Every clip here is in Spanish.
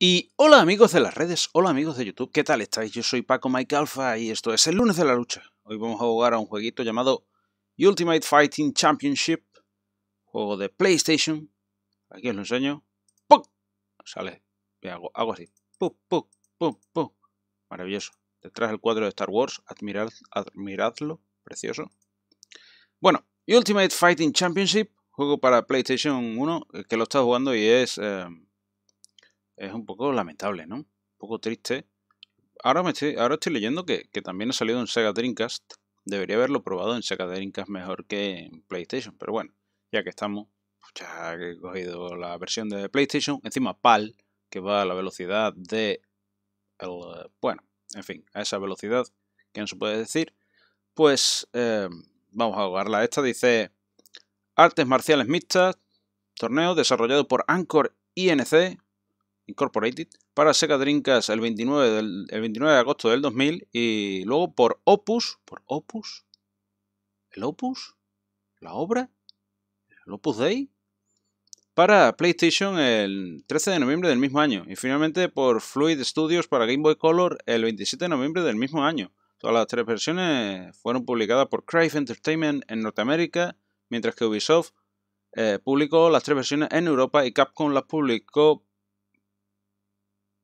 Y hola amigos de las redes, hola amigos de YouTube, ¿qué tal estáis? Yo soy Paco Mike Alpha y esto es el lunes de la lucha. Hoy vamos a jugar a un jueguito llamado Ultimate Fighting Championship, juego de PlayStation. Aquí os lo enseño. ¡Pum! Sale, hago, hago así. ¡Pum, pum, pum, pum! Maravilloso. Detrás el cuadro de Star Wars, admirad, admiradlo, precioso. Bueno, Ultimate Fighting Championship, juego para PlayStation 1, que lo está jugando y es... Eh, es un poco lamentable, ¿no? Un poco triste. Ahora, me estoy, ahora estoy leyendo que, también ha salido en Sega Dreamcast. Debería haberlo probado en Sega Dreamcast mejor que en PlayStation. Pero bueno, ya que estamos, pues ya he cogido la versión de PlayStation. Encima PAL, que va a la velocidad de... El, bueno, en fin, a esa velocidad que no se puede decir. Pues eh, vamos a jugarla. Esta dice Artes Marciales Mixtas, torneo desarrollado por Anchor INC, Incorporated para Sega Dreamcast el 29, del, el 29 de agosto del 2000 y luego por Opus, por Opus, el Opus, la obra, el Opus Dei para PlayStation el 13 de noviembre del mismo año y finalmente por Fluid Studios para Game Boy Color el 27 de noviembre del mismo año. Todas las tres versiones fueron publicadas por Crave Entertainment en Norteamérica, mientras que Ubisoft eh, publicó las tres versiones en Europa y Capcom las publicó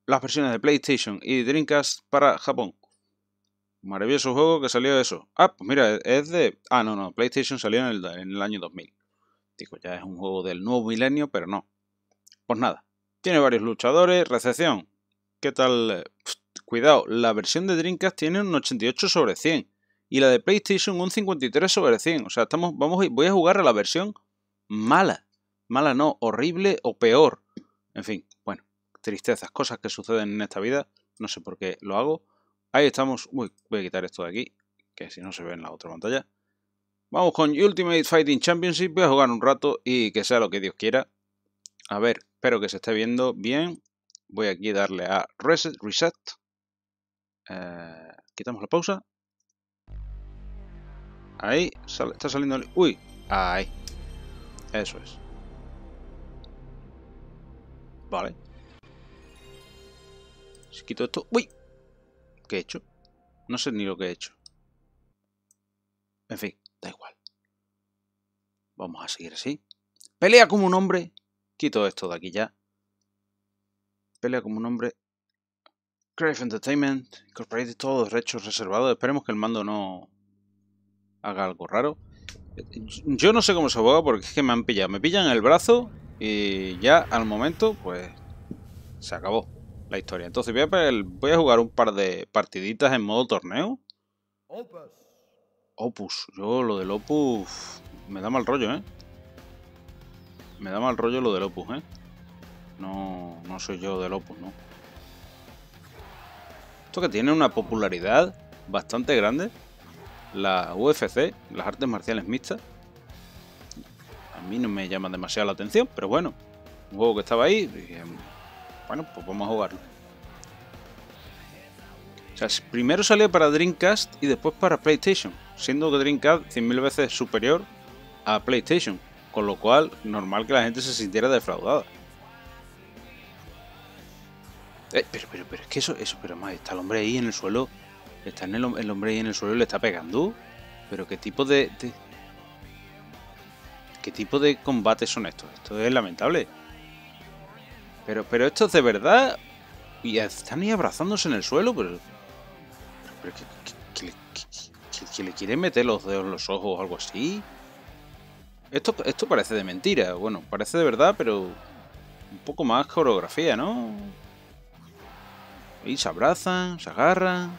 las versiones de PlayStation y Dreamcast para Japón. Maravilloso juego que salió eso. Ah, pues mira, es de... Ah, no, no, PlayStation salió en el, en el año 2000. Digo, ya es un juego del nuevo milenio, pero no. Pues nada, tiene varios luchadores, recepción. ¿Qué tal? cuidado, la versión de Dreamcast tiene un 88 sobre 100 y la de PlayStation un 53 sobre 100. O sea, estamos, vamos, voy a jugar a la versión mala. Mala no, horrible o peor. En fin, tristezas, cosas que suceden en esta vida. No sé por qué lo hago. Ahí estamos. Uy, voy a quitar esto de aquí, que si no se ve en la otra pantalla. Vamos con Ultimate Fighting Championship. Voy a jugar un rato y que sea lo que Dios quiera. A ver, espero que se esté viendo bien. Voy aquí a darle a Reset. reset. Eh, quitamos la pausa. Ahí, está saliendo... Uy, ahí. Eso es. Vale. Si quito esto... ¡Uy! ¿Qué he hecho? No sé ni lo que he hecho. En fin, da igual. Vamos a seguir así. Pelea como un hombre. Quito esto de aquí ya. Pelea como un hombre. Crave Entertainment. Incorporated todos derechos reservados. Esperemos que el mando no haga algo raro. Yo no sé cómo se juega porque es que me han pillado. Me pillan el brazo y ya al momento pues se acabó la historia. Entonces voy a, voy a jugar un par de partiditas en modo torneo. Opus. Yo lo del Opus me da mal rollo, ¿eh? Me da mal rollo lo del Opus, ¿eh? No, no soy yo del Opus, ¿no? Esto que tiene una popularidad bastante grande. La UFC, las artes marciales mixtas. A mí no me llama demasiado la atención, pero bueno. Un juego que estaba ahí. Bueno, pues vamos a jugarlo. O sea, primero salió para Dreamcast y después para PlayStation, siendo que Dreamcast 100.000 veces superior a PlayStation, con lo cual normal que la gente se sintiera defraudada. Eh, pero, pero, pero, es que eso, eso, pero más, está el hombre ahí en el suelo, está en el, hombre ahí en el suelo y le está pegando. Pero qué tipo de, de ¿Qué tipo de combates son estos? Esto es lamentable. Pero, pero esto es de verdad. Y están ahí abrazándose en el suelo, pero. pero, que, le quieren meter los dedos en los ojos o algo así. Esto, esto parece de mentira. Bueno, parece de verdad, pero. Un poco más coreografía, ¿no? Y se abrazan, se agarran.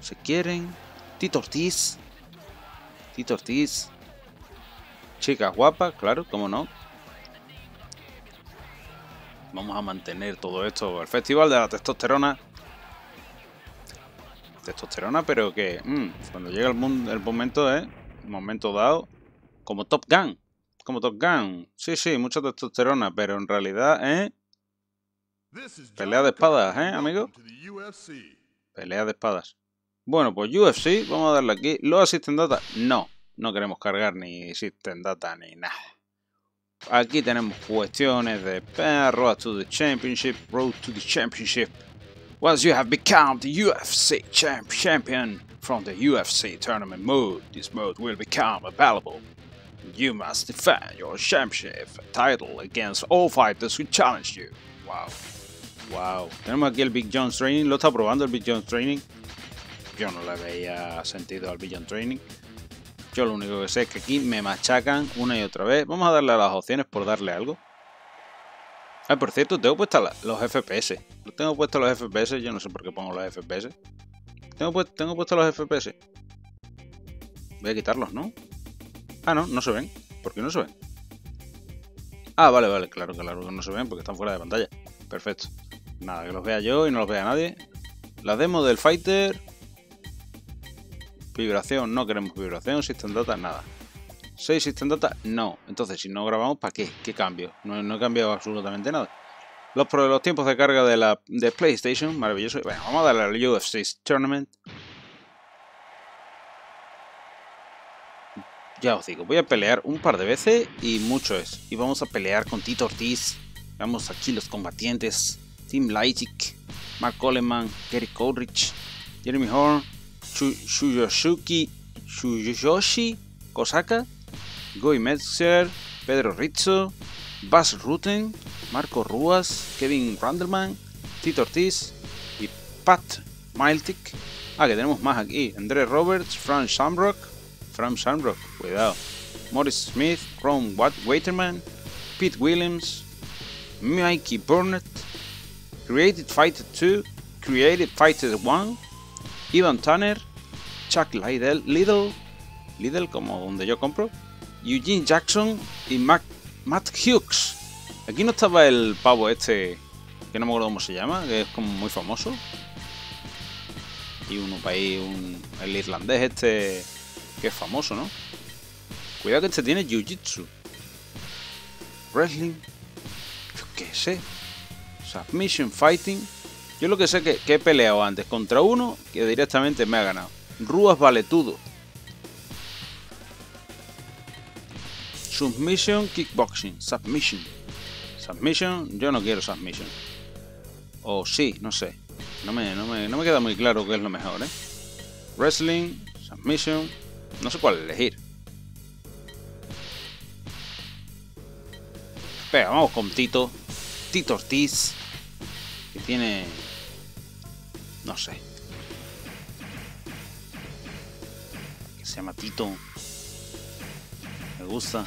Se quieren. Tito Ortiz. Tito Ortiz. Chica guapa, claro, cómo no. Vamos a mantener todo esto. El festival de la testosterona. Testosterona, pero que mm, cuando llega el, el momento, ¿eh? momento dado, como Top Gun. Como Top Gun. Sí, sí, mucha testosterona, pero en realidad, ¿eh? Pelea de espadas, ¿eh, amigo? Pelea de espadas. Bueno, pues UFC, vamos a darle aquí. ¿Los Assistant Data? No, no queremos cargar ni System Data ni nada. Aquí tenemos cuestiones de Road to the Championship, Road to the Championship. Once you have become the UFC champ champion from the UFC tournament mode, this mode will become available. You must defend your championship title against all fighters who challenge you. Wow. Wow. Tenemos aquí el Big John's Training. Lo está probando el Big John's Training. Yo no le veía sentido al Big John's Training. Yo lo único que sé es que aquí me machacan una y otra vez. Vamos a darle a las opciones por darle algo. Ah, por cierto, tengo puestos los FPS. Tengo puestos los FPS, yo no sé por qué pongo los FPS. Tengo, puesto, tengo puestos los FPS. Voy a quitarlos, ¿no? Ah, no, no se ven. ¿Por qué no se ven? Ah, vale, vale, claro, claro que no se ven porque están fuera de pantalla. Perfecto. Nada, que los vea yo y no los vea nadie. La demo del Fighter Vibración, no queremos vibración. System Data, nada. 6 System Data, no. Entonces, si no grabamos, ¿para qué? ¿Qué cambio? No, no he cambiado absolutamente nada. Los, tiempos de carga de la de PlayStation, maravilloso. Bueno, vamos a darle al UFC Tournament. Ya os digo, voy a pelear un par de veces y mucho es. Y vamos a pelear con Tito Ortiz. Vamos aquí los combatientes. Tim Leitich, Mark Coleman, Gary Coldridge, Jeremy Horn, Shuyoshi Shuyoshi Kosaka, Goy Metzger, Pedro Rizzo, Bas Rutten, Marco Ruas, Kevin Randleman, Tito Ortiz y Pat Miltic. Ah, que tenemos más aquí. Andre Roberts, Frank Shamrock, Frank Shamrock, cuidado. Morris Smith, Ron Waiterman, Pete Williams, Mikey Burnett, Created Fighter 2, Created Fighter 1, Ivan Tanner, Chuck Liddell, Lidl, Lidl como donde yo compro, Eugene Jackson y Matt Hughes. Aquí no estaba el pavo este, que no me acuerdo cómo se llama, que es como muy famoso. Y uno ahí, un, el irlandés este, que es famoso, ¿no? Cuidado que este tiene Jiu-Jitsu. Wrestling. Yo qué sé. Submission Fighting. Yo lo que sé que, que he peleado antes contra uno que directamente me ha ganado. Ruas vale todo. Submission Kickboxing. Submission. Submission. Yo no quiero submission. O sí, no sé. No me, no, me, no me queda muy claro qué es lo mejor, ¿eh? Wrestling. Submission. No sé cuál elegir. Pero vamos con Tito. Tito Ortiz. Que tiene no sé. Que se llama Tito. Me gusta.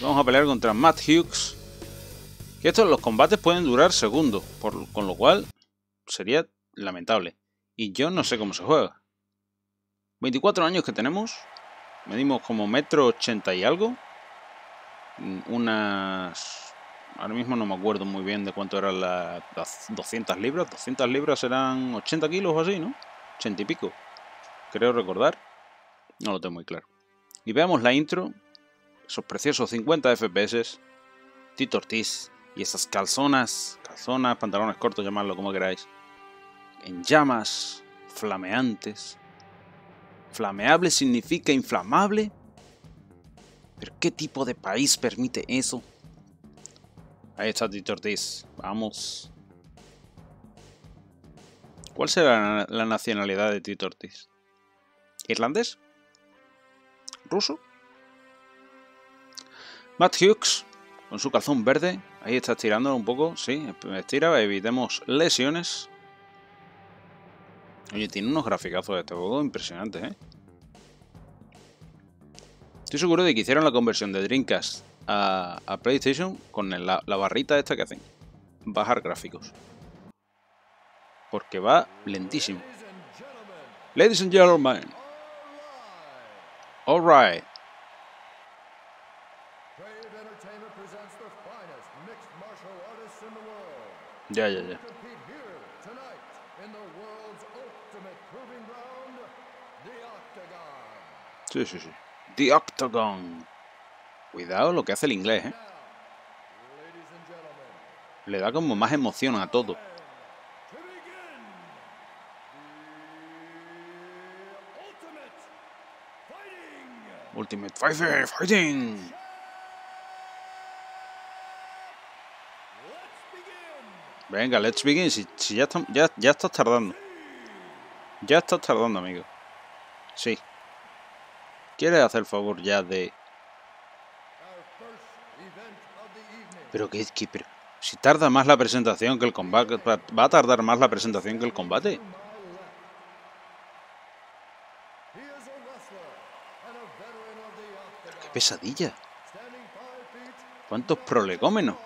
Vamos a pelear contra Matt Hughes. Que estos los combates pueden durar segundos. Con lo cual sería lamentable. Y yo no sé cómo se juega. 24 años que tenemos. Medimos como metro ochenta y algo. Unas Ahora mismo no me acuerdo muy bien de cuánto eran las, 200 libras. 200 libras serán 80 kilos o así, ¿no? 80 y pico. Creo recordar. No lo tengo muy claro. Y veamos la intro. Esos preciosos 50 FPS. Tito Ortiz. Y esas calzonas. Calzonas, pantalones cortos, llamadlo como queráis. En llamas. Flameantes. Flameable significa inflamable. ¿Pero qué tipo de país permite eso? Ahí está Tito Ortiz. Vamos. ¿Cuál será la nacionalidad de Tito Ortiz? ¿Irlandés? ¿Ruso? Matt Hughes, con su calzón verde. Ahí está estirando un poco. Sí, estira, evitemos lesiones. Oye, tiene unos graficazos de este juego impresionantes, ¿eh? Estoy seguro de que hicieron la conversión de Dreamcast a, PlayStation con la, barrita esta que hacen. Bajar gráficos. Porque va lentísimo. Ladies and gentlemen. Alright. Ya, ya, ya. Sí, sí, sí. The Octagon. Cuidado lo que hace el inglés, ¿eh? Le da como más emoción a todo. Ultimate Fighter Fighting. Venga, let's begin. Si, si ya, está, ya, ya estás tardando. Ya estás tardando, amigo. Sí. ¿Quieres hacer el favor ya de Pero que, que si tarda más la presentación que el combate, va a tardar más la presentación que el combate. qué pesadilla. ¿Cuántos prolegómenos?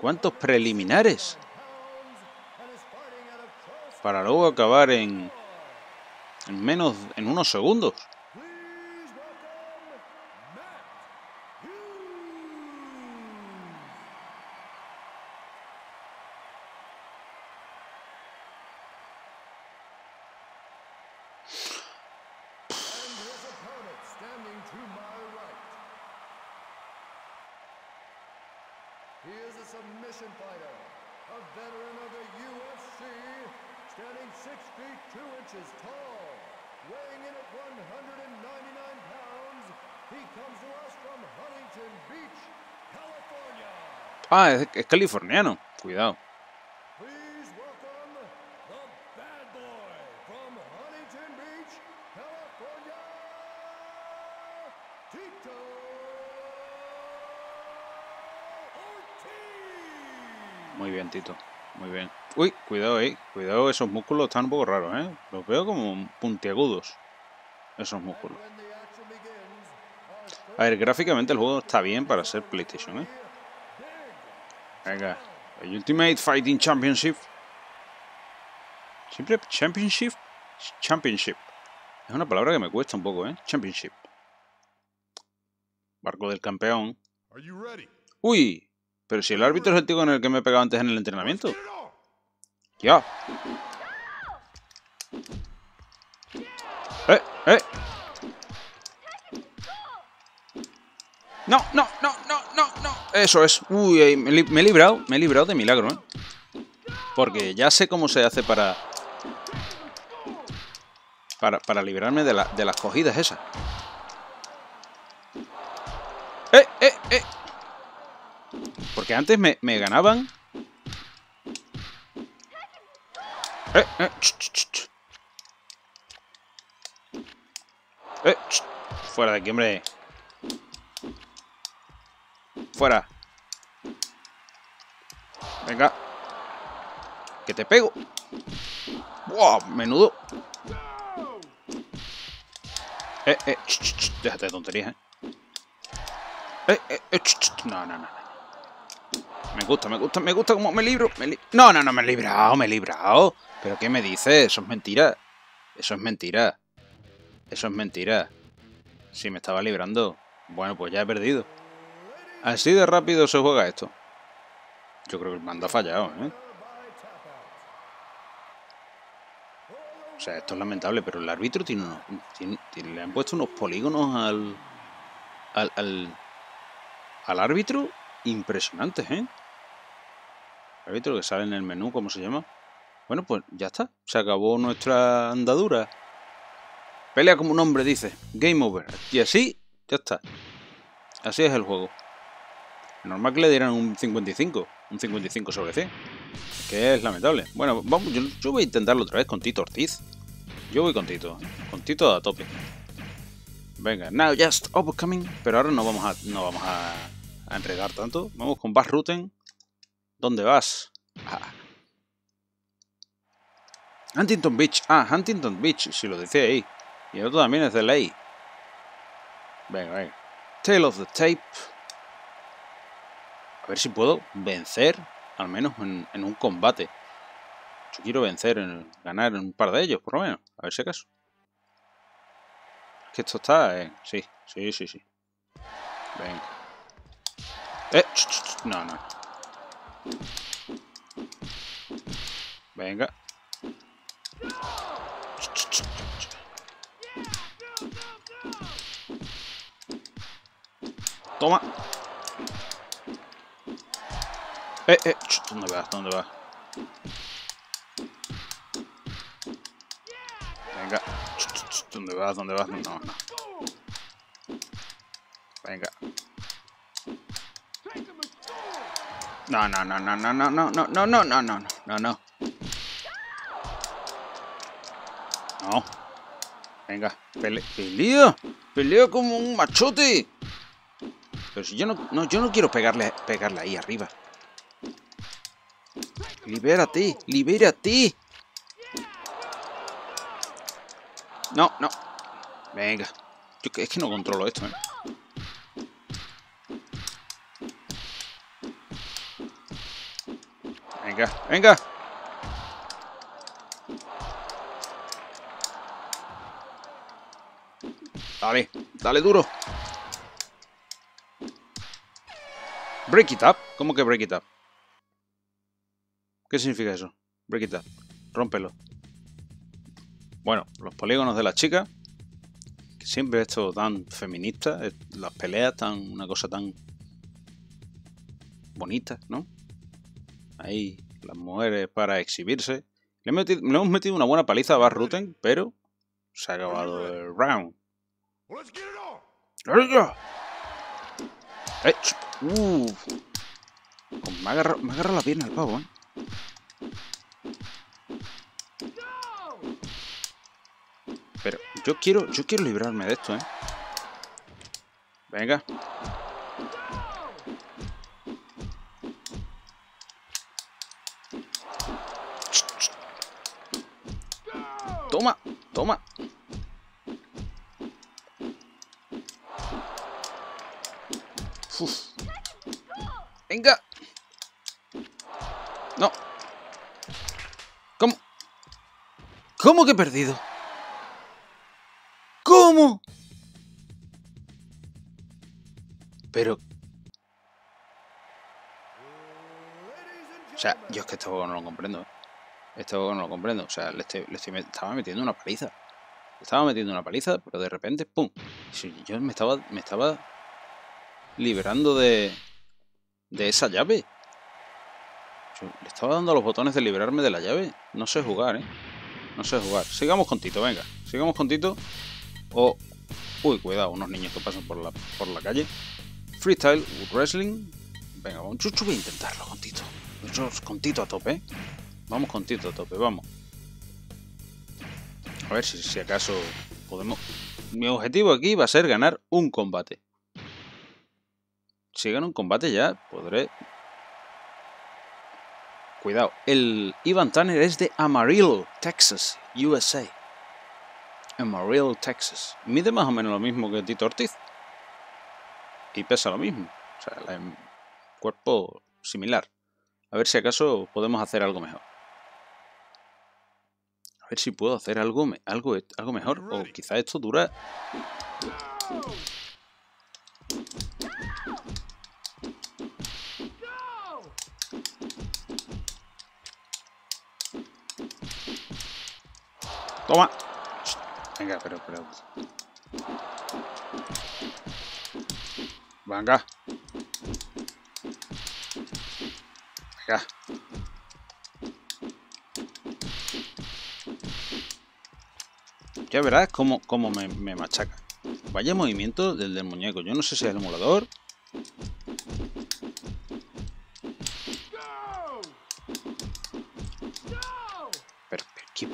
¿Cuántos preliminares? Para luego acabar en, en menos, en unos segundos. Submission fighter, a veteran of the UFC, standing 6 feet 2 inches tall, weighing in at 199 pounds, he comes to us from Huntington Beach, California. Ah, es, californiano, cuidado. Muy bien, Tito. Muy bien. Uy, cuidado ahí. Cuidado, esos músculos están un poco raros, ¿eh? Los veo como puntiagudos. Esos músculos. A ver, gráficamente el juego está bien para ser PlayStation, ¿eh? Venga. Ultimate Fighting Championship. Siempre Championship. Championship. Es una palabra que me cuesta un poco, ¿eh? Championship. Barco del campeón. Uy, pero si el árbitro es el tío con el que me he pegado antes en el entrenamiento. Ya. Eh, eh. No, no, no, no, no, no. Eso es. Uy, me, he librado, me he librado de milagro, ¿eh? Porque ya sé cómo se hace para... Para, para librarme de, la, de las cogidas esas. ¡Eh, eh, eh! Porque antes me, me ganaban. Eh, eh, eh Fuera de aquí, hombre. Fuera. Venga. Que te pego. ¡Wow! Menudo. Eh, eh, déjate de tonterías, eh. Eh, eh, eh no, no, no. Me gusta, me gusta, me gusta como me libro. no, no, no, me he librado, me he librado. ¿Pero qué me dices? Eso es mentira. Eso es mentira. Eso es mentira. Si me estaba librando. Bueno, pues ya he perdido. Así de rápido se juega esto. Yo creo que el mando ha fallado, ¿eh? O sea, esto es lamentable, pero el árbitro tiene unos... le han puesto unos polígonos al... Al, al, al árbitro impresionantes, ¿eh? Árbitro que sale en el menú, ¿cómo se llama? Bueno, pues ya está. Se acabó nuestra andadura. Pelea como un hombre, dice. Game over. Y así, ya está. Así es el juego. Normal que le dieran un 55. Un 55 sobre 100. Que es lamentable. Bueno, yo, voy a intentarlo otra vez con Tito Ortiz. Yo voy con Tito. Con Tito a tope. Venga, now just overcoming. Pero ahora no vamos a, no vamos a, a enredar tanto. Vamos con Bass Ruten. ¿Dónde vas? Ah. Huntington Beach. Ah, Huntington Beach, si lo decía ahí. Y el otro también es de ley. Venga, venga. Tale of the Tape. A ver si puedo vencer, al menos en, un combate. Yo quiero vencer, en, ganar en un par de ellos, por lo menos. A ver si acaso. Es que esto está... Eh, sí, sí, sí, sí. Venga. Eh, no, no. Venga. Toma. Eh, eh, ¿dónde vas? ¿Dónde vas? Venga. ¿Dónde vas? ¿Dónde vas? No, no. Venga. No, no, no, no, no, no, no, no, no, no, no, no, no, no. No. Venga, pele pelea. Pelea como un machote. Pero si yo no, no, yo no quiero pegarle, pegarle ahí arriba. Libérate, libérate. No, no. Venga. Yo es que no controlo esto, ¿eh? Venga. Dale, dale duro. Break it up. ¿Cómo que break it up? ¿Qué significa eso? Break it up. Rómpelo. Bueno, los polígonos de la chica. Que siempre esto tan feminista. Las peleas tan. una cosa tan bonita, ¿no? Ahí las mujeres para exhibirse. Le, hemos metido una buena paliza a Bar Ruten, pero se ha acabado el round. ¡Eh! Uh. Me agarra, me agarra la pierna el pavo, ¿eh? Pero yo quiero, yo quiero librarme de esto, ¿eh? Venga. Toma. Uf. Venga. No. ¿Cómo? ¿Cómo que he perdido? ¿Cómo? Pero... O sea, yo es que juego no lo comprendo. ¿eh? Juego no lo comprendo. O sea, le, estoy, le estoy, estaba metiendo una paliza. Le estaba metiendo una paliza, pero de repente, ¡pum! Yo me estaba, me estaba liberando de, de esa llave. Yo le estaba dando los botones de liberarme de la llave. No sé jugar, ¿eh? No sé jugar. Sigamos con Tito, venga. Sigamos con Tito. O... Uy, cuidado, unos niños que pasan por la, por la calle. Freestyle, wrestling. Venga, vamos. Chuchu, voy a intentarlo con Tito. con Tito a tope, ¿eh? Vamos con Tito tope, vamos. A ver si, si acaso podemos... Mi objetivo aquí va a ser ganar un combate si gano un combate ya, podré... Cuidado, el Ivan Tanner es de Amarillo, Texas, USA. Amarillo, Texas. Mide más o menos lo mismo que Tito Ortiz. Y pesa lo mismo. O sea, el cuerpo similar. A ver si acaso podemos hacer algo mejor. A ver si puedo hacer algo, algo, algo mejor. O quizá esto dura... Toma. Venga, pero, pero. Venga. Venga. Verás cómo, cómo me, machaca. Vaya movimiento del del muñeco. Yo no sé si es el emulador. Pero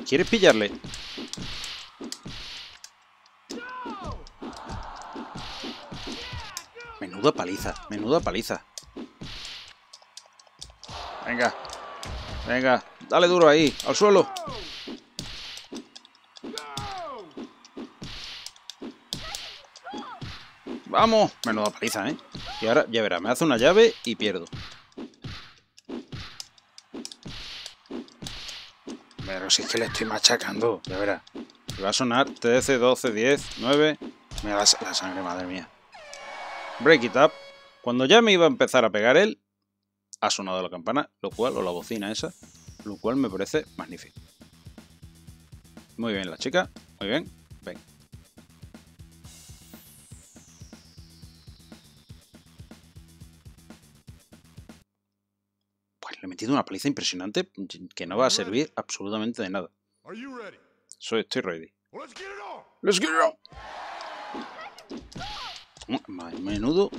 ¿quieres pillarle? Menuda paliza, menuda paliza. Venga, venga, dale duro ahí, al suelo. Vamos, menuda paliza, ¿eh? Y ahora, ya verá, me hace una llave y pierdo. Pero si es que le estoy machacando, ya verá. va a sonar 13, 12, 10, 9... Me da la sangre, madre mía. Break It Up. Cuando ya me iba a empezar a pegar él, ha sonado la campana, lo cual, o la bocina esa, lo cual me parece magnífico. Muy bien la chica, muy bien, ven. una paliza impresionante que no va a servir absolutamente de nada. Soy, estoy ready. ¡Let's get it! Menudo.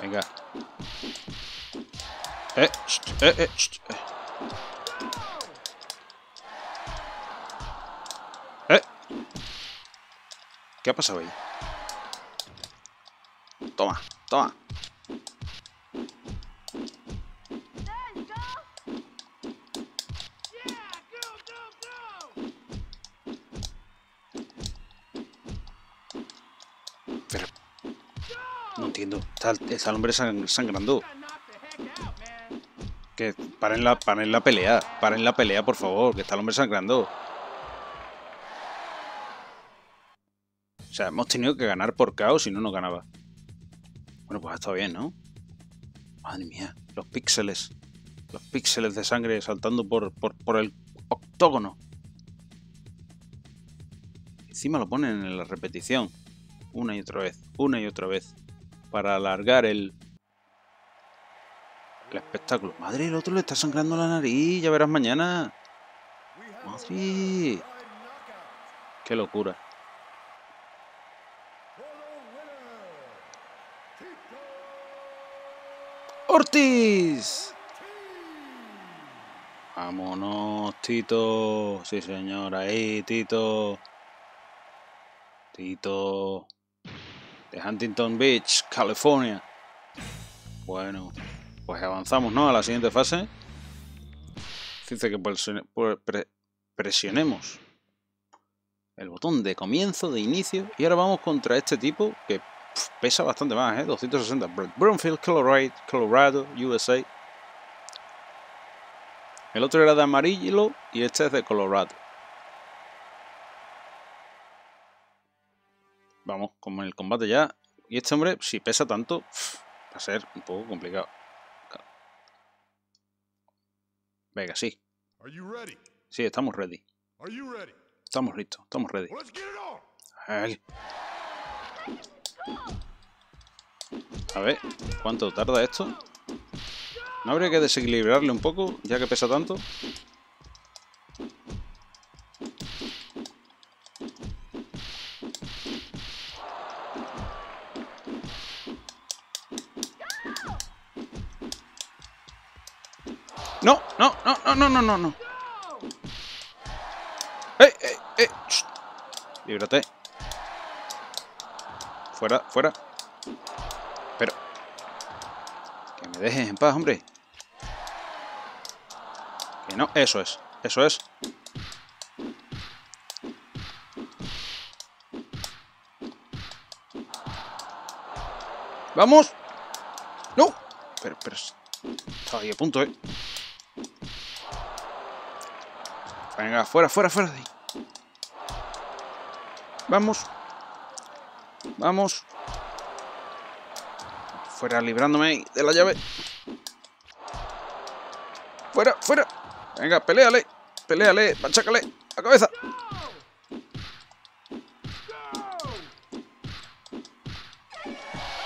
Venga. Eh, eh, eh, eh. ¿Qué ha pasado ahí? Toma, toma. Pero... No entiendo. Está, el hombre sangrando. Que paren la, paren la pelea. Paren la pelea, por favor. Que está el hombre sangrando. O sea, hemos tenido que ganar por caos si no nos ganaba. Bueno, pues ha estado bien, ¿no? Madre mía, los píxeles. Los píxeles de sangre saltando por, por, por el octógono. Encima lo ponen en la repetición. Una y otra vez, una y otra vez. Para alargar el, el espectáculo. Madre, el otro le está sangrando la nariz, ya verás mañana. Madre. Qué locura. Ortiz. Vámonos, Tito. Sí, señor, ahí, Tito. Tito. De Huntington Beach, California. Bueno, pues avanzamos, ¿no? A la siguiente fase. Dice que presionemos el botón de comienzo, de inicio. Y ahora vamos contra este tipo que pesa bastante más, ¿eh? 260. Broomfield, Colorado, Colorado, USA. El otro era de amarillo y este es de Colorado. Vamos, como en el combate ya. Y este hombre, si pesa tanto, va a ser un poco complicado. Venga, sí. Sí, estamos ready. Estamos listos, estamos ready. A ver, ¿cuánto tarda esto? ¿No habría que desequilibrarle un poco, ya que pesa tanto? No, no, no, no, no, no, no, no. ¡Eh, eh, eh! Líbrate. Fuera, fuera. Pero... Que me dejes en paz, hombre. Que no, eso es. Eso es. ¡Vamos! ¡No! Pero, pero... Estaba ahí a punto, ¿eh? Venga, fuera, fuera, fuera de ahí. Vamos. Vamos. Fuera, librándome de la llave. Fuera, fuera. Venga, peleale. Peleale, machácale. La cabeza.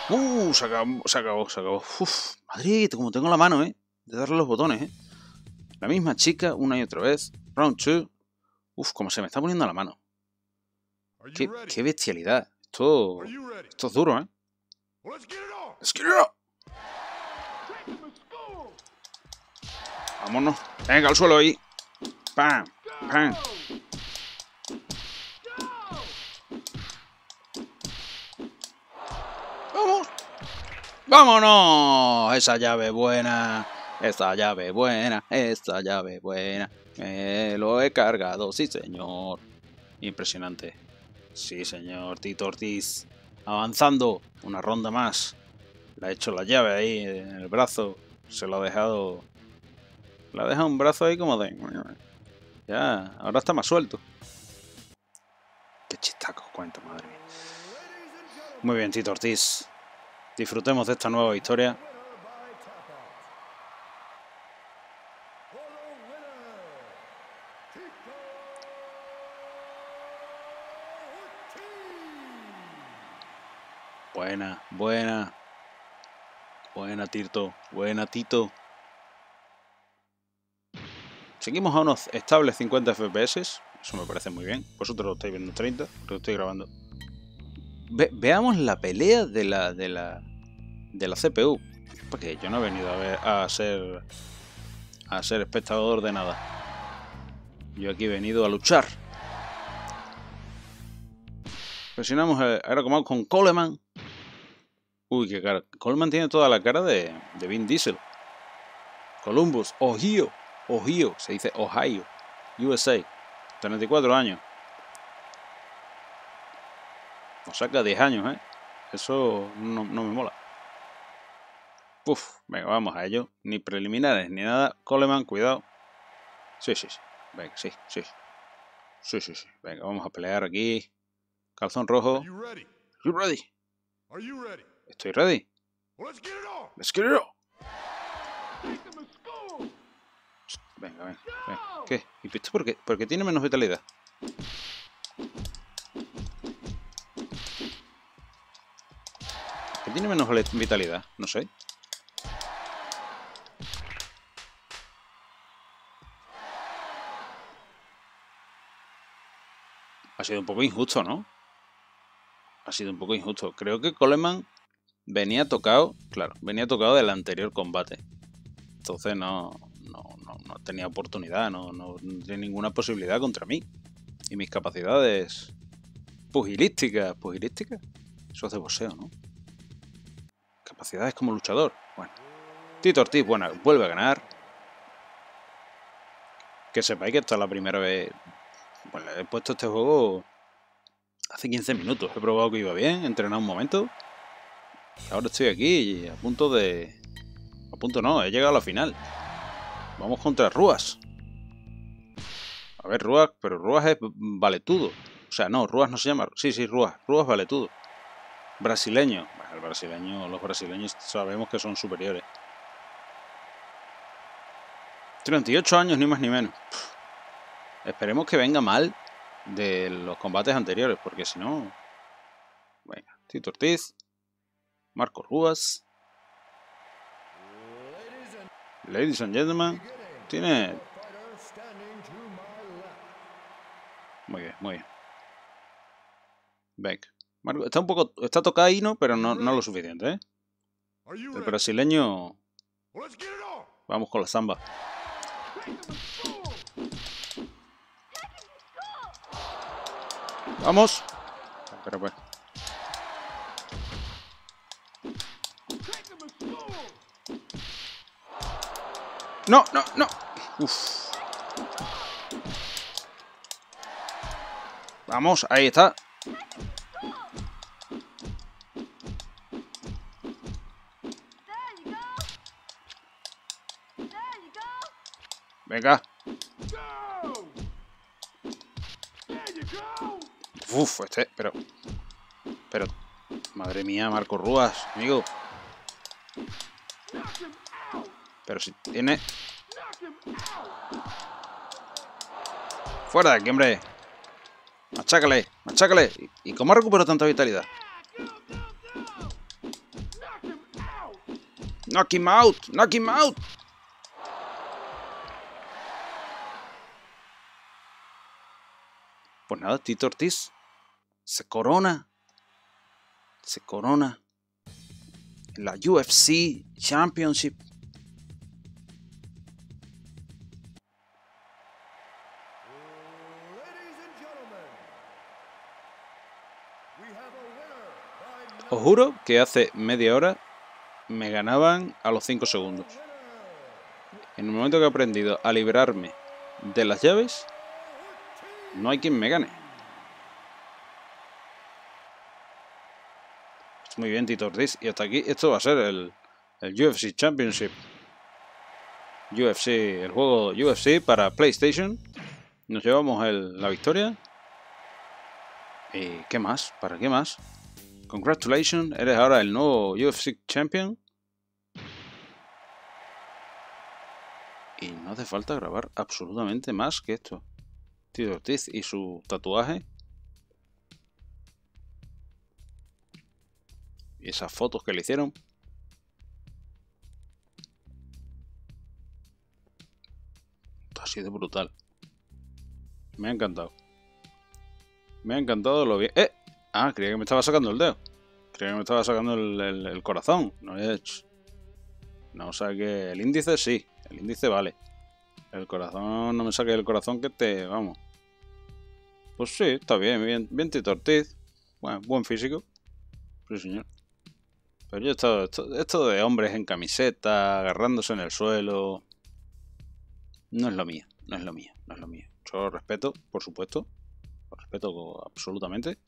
Uh, se acabó, se acabó, se acabó. Uf, Madrid, como tengo la mano, ¿eh? De darle los botones, ¿eh? La misma chica, una y otra vez. Round 2. Uf, como se me está poniendo la mano. Qué, qué bestialidad. Esto, esto es duro, ¿eh? Let's get it Vámonos. Venga, al suelo ahí. Pam, pam. Vamos. Vámonos. Esa llave buena. Esa llave buena. Esa llave buena. Me lo he cargado, sí señor. Impresionante. Sí señor, Tito Ortiz. Avanzando. Una ronda más. Le ha hecho la llave ahí en el brazo. Se lo ha dejado... Le ha dejado un brazo ahí como de... Ya, ahora está más suelto. Qué chistaco cuento, madre mía. Muy bien, Tito Ortiz. Disfrutemos de esta nueva historia. Buena, buena. Buena, Tito. Buena, Tito. Seguimos a unos estables 50 FPS. Eso me parece muy bien. Vosotros lo estáis viendo 30, lo estoy grabando. veamos la pelea de la, de la de la CPU. Porque yo no he venido a, ver, a ser a ser espectador de nada. Yo aquí he venido a luchar. Presionamos ahora como con Coleman. Uy, qué cara. Coleman tiene toda la cara de, de Vin Diesel. Columbus, Ohio. Ohio, se dice Ohio. USA. 34 años. O saca 10 años, ¿eh? Eso no, me mola. Uf, venga, vamos a ello. Ni preliminares ni nada. Coleman, cuidado. Sí, sí, sí. Venga, sí, sí. Sí, sí, sí. Venga, vamos a pelear aquí. Calzón rojo. You ready? You ready? Are you ready? Estoy ready. let's get it on. Venga, venga. ¿Qué? ¿Y esto por qué? Porque tiene menos vitalidad. ¿Qué tiene menos vitalidad? No sé. Ha sido un poco injusto, ¿no? Ha sido un poco injusto. Creo que Coleman venía tocado, claro, venía tocado del anterior combate. Entonces no, no, no, tenía oportunidad, no, no, tenía ninguna posibilidad contra mí. Y mis capacidades pugilísticas, pugilísticas, eso es de boxeo, ¿no? Capacidades como luchador. Bueno. Tito Ortiz, bueno, vuelve a ganar. Que sepáis que esta es la primera vez. Bueno, he puesto este juego hace 15 minutos. He probado que iba bien, he entrenado un momento. Ahora estoy aquí a punto de... A punto no, he llegado a la final. Vamos contra Ruas. A ver, Ruas, pero Ruas es valetudo. O sea, no, Ruas no se llama... Sí, sí, Ruas. Ruas valetudo. Brasileño. el brasileño, los brasileños sabemos que son superiores. 38 años, ni más ni menos. Esperemos que venga mal de los combates anteriores, porque si no... Venga, Tito Ortiz. Marco Ruas. Ladies and gentlemen, tiene... Muy bien, muy bien. Beck. Marco, está un poco... Está tocadino, pero no, no lo suficiente, ¿eh? El brasileño... Vamos con la samba. Vamos. Pero pues. No, no, no. Uf. Vamos, ahí está. Venga. Uf, este, pero... Pero... Madre mía, Marco Rúas, amigo. Pero si tiene... Fuera de aquí, hombre. Machácale, machácale. ¿Y cómo recupero tanta vitalidad? Knock him out, knock him out. Pues nada, Tito Ortiz se corona. Se corona la UFC Championship juro que hace media hora me ganaban a los 5 segundos. En el momento que he aprendido a librarme de las llaves, no hay quien me gane. Muy bien, Tito Ortiz. Y hasta aquí, esto va a ser el, UFC Championship. UFC, el juego UFC para PlayStation. Nos llevamos la victoria. ¿Y qué más? ¿Para qué más? Congratulations, eres ahora el nuevo UFC Champion. Y no hace falta grabar absolutamente más que esto. Tío Ortiz y su tatuaje. Y esas fotos que le hicieron. Esto ha sido brutal. Me ha encantado. Me ha encantado lo bien. ¡Eh! Ah, creía que me estaba sacando el dedo. Creía que me estaba sacando el, corazón. No es. No saque. El índice sí. El índice vale. El corazón. No me saque el corazón que te. Vamos. Pues sí, está bien. Bien, bien Tito Ortiz. Bueno, buen físico. Sí, señor. Pero yo esto, esto, de hombres en camiseta, agarrándose en el suelo. No es lo mío. No es lo mío. No es lo mío. Yo respeto, por supuesto. Lo respeto absolutamente.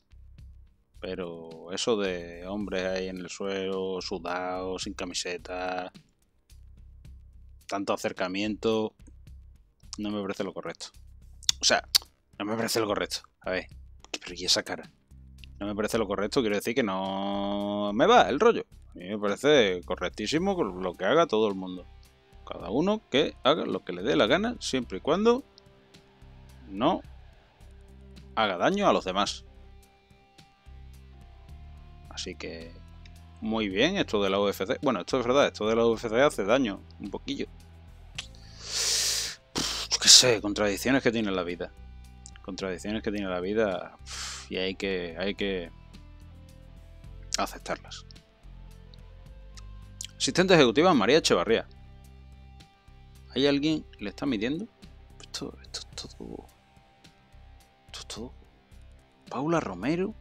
Pero eso de hombres ahí en el suelo, sudados, sin camiseta, tanto acercamiento, no me parece lo correcto. O sea, no me parece lo correcto. A ver, pero ¿y esa cara? No me parece lo correcto, quiero decir que no me va el rollo. A mí me parece correctísimo lo que haga todo el mundo. Cada uno que haga lo que le dé la gana, siempre y cuando no haga daño a los demás. Así que muy bien esto de la UFC. Bueno, esto es verdad, esto de la UFC hace daño un poquillo. Yo qué sé, contradicciones que tiene la vida. Contradicciones que tiene la vida y hay que, hay que aceptarlas. Asistente ejecutiva María Echevarría. ¿Hay alguien le está midiendo? Esto, esto es todo. Esto es todo. Paula Romero.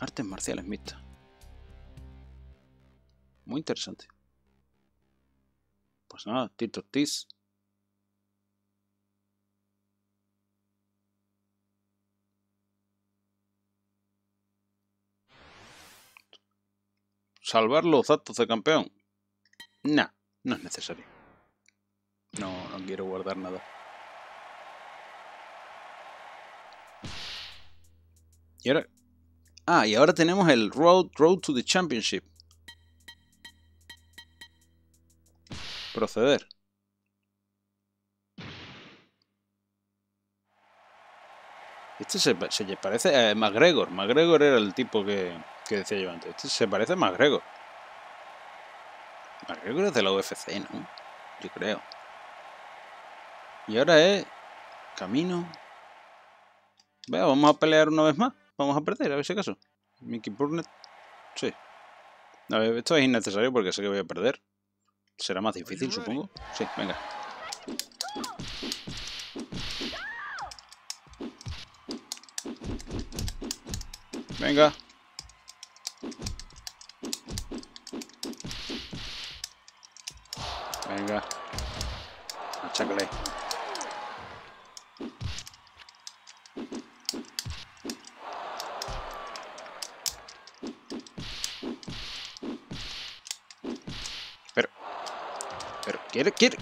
Artes marciales mixtas. Muy interesante. Pues nada, Tito Tis. ¿Salvar los datos de campeón? Nah, no es necesario. No, no quiero guardar nada. Y ahora Ah, y ahora tenemos el Road, Road to the Championship. Proceder. Este se, parece a McGregor. McGregor era el tipo que, que, decía yo antes. Este se parece a McGregor. McGregor es de la UFC, ¿no? Yo creo. Y ahora es camino. Vea, vamos a pelear una vez más. Vamos a perder, a ver si acaso. Mickey Burnett. Sí. A ver, esto es innecesario porque sé que voy a perder. Será más difícil, supongo. Sí, venga. Venga. Venga. Pero,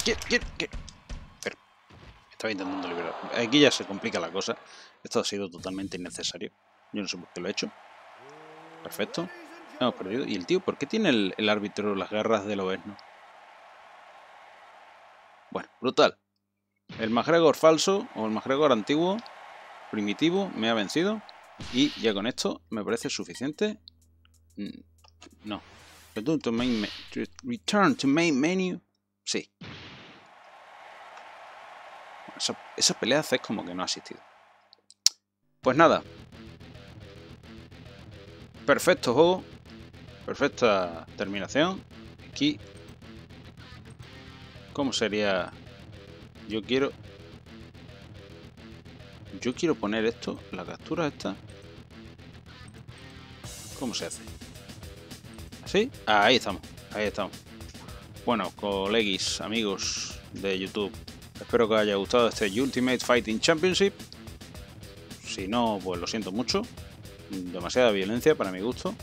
estaba intentando liberar. Aquí ya se complica la cosa. Esto ha sido totalmente innecesario. Yo no sé por qué lo he hecho. Perfecto. Hemos perdido. ¿Y el tío? ¿Por qué tiene el, árbitro las garras del obesno? Bueno, brutal. El McGregor falso o el McGregor antiguo, primitivo, me ha vencido. Y ya con esto me parece suficiente. Mm, no. Return to main menu. Sí. Esa, pelea hace como que no ha asistido. Pues nada. Perfecto juego. Perfecta terminación. Aquí. ¿Cómo sería? Yo quiero... Yo quiero poner esto, la captura esta. ¿Cómo se hace? ¿Así? ahí estamos. Ahí estamos. Bueno, coleguis, amigos de YouTube, espero que os haya gustado este Ultimate Fighting Championship. Si no, pues lo siento mucho. Demasiada violencia para mi gusto.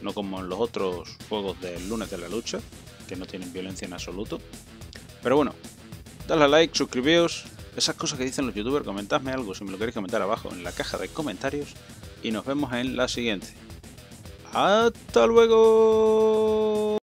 No como en los otros juegos del lunes de la lucha, que no tienen violencia en absoluto. Pero bueno, dadle a like, suscribíos. Esas cosas que dicen los youtubers, comentadme algo si me lo queréis comentar abajo en la caja de comentarios. Y nos vemos en la siguiente. ¡Hasta luego!